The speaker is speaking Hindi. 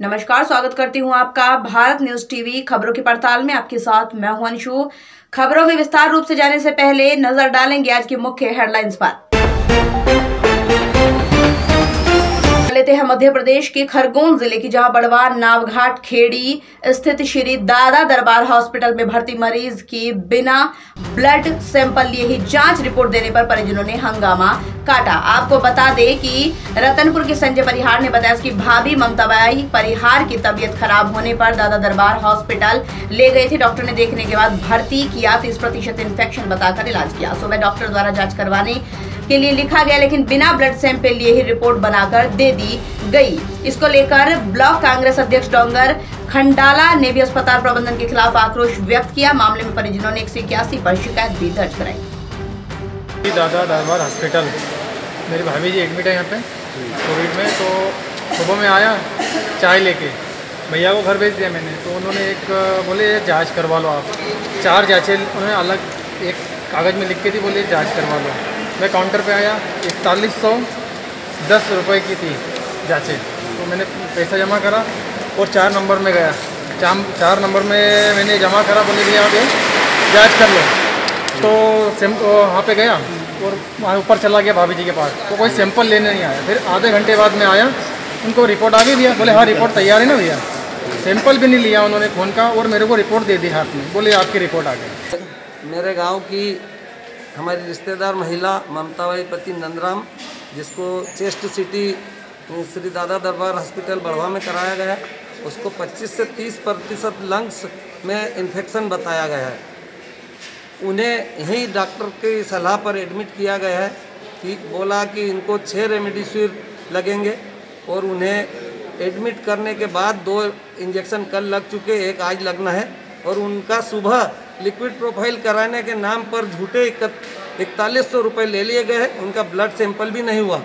नमस्कार, स्वागत करती हूँ आपका भारत न्यूज़ टीवी खबरों की पड़ताल में। आपके साथ मैं हूँ अंशु। खबरों में विस्तार रूप से जाने से पहले नज़र डालेंगे आज की मुख्य हेडलाइंस पर। लेते हैं मध्य प्रदेश के खरगोन ज़िले की जहाँ बड़वा, नावघाट, खेड़ी स्थित श्री दादा दरबार हॉस्पिटल में भर्ती मरीज़ की बिना ब्लड सैंपल लिए ही जाँच रिपोर्ट देने पर परिजनों ने हंगामा काटा। आपको बता दें कि रतनपुर के संजय परिहार ने बताया कि भाभी ममताबाई परिहार की तबीयत खराब होने पर दादा दरबार हॉस्पिटल ले गए थे। डॉक्टर ने देखने के बाद भर्ती किया, तीस प्रतिशत इन्फेक्शन बताकर इलाज किया। सुबह डॉक्टर द्वारा जाँच करवाने के लिए लिखा गया, लेकिन बिना ब्लड सैंपल लिए ही रिपोर्ट बनाकर दे दी गई। इसको लेकर ब्लॉक कांग्रेस अध्यक्ष डोंगर खंडाला ने भी अस्पताल प्रबंधन के खिलाफ आक्रोश व्यक्त किया। मामले में परिजनों ने एक सौ इक्यासी पर शिकायत भी दर्ज कराई। दादा हॉस्पिटल। मेरी भाभी जी एडमिट है यहाँ पे, कोविड में तो सुबह में आया, चाय लेके। भैया को घर भेज दिया मैंने तो उन्होंने एक, बोले जाँच करवा लो आप। चार जाँचें, उन्होंने अलग एक कागज़ में लिख के थी बोले जाँच करवा लो। मैं काउंटर पे आया, इकतालीस सौ दस रुपये की थी जाँचें। तो मैंने पैसा जमा करा और चार नंबर में गया। चार चार नंबर में मैंने जमा करा, बोले, भैया, आप जाँच कर लो। तो सेम वहाँ पे गया और वहाँ ऊपर चला गया भाभी जी के पास। तो कोई सैंपल लेने नहीं आया। फिर आधे घंटे बाद में आया, उनको रिपोर्ट आ गई, भैया, बोले हाँ रिपोर्ट तैयार है ना, भैया? सैंपल भी नहीं लिया उन्होंने फ़ोन का और मेरे को रिपोर्ट दे दी हाथ में। बोले, आपकी रिपोर्ट आ गई। मेरे गाँव की हमारी रिश्तेदार महिला ममताबाई पति नंदराम, जिसको चेस्ट सिटी श्री दादा दरबार हॉस्पिटल बढ़वा में कराया गया उसको 25 से 30 प्रतिशत लंग्स में इन्फेक्शन बताया गया है। उन्हें यही डॉक्टर की सलाह पर एडमिट किया गया है कि बोला कि इनको छः रेमडिसिविर लगेंगे और उन्हें एडमिट करने के बाद दो इंजेक्शन कल लग चुके, एक आज लगना है और उनका सुबह लिक्विड प्रोफ़ाइल कराने के नाम पर झूठे इकतालीस सौ रुपये ले लिए गए उनका ब्लड सैंपल भी नहीं हुआ।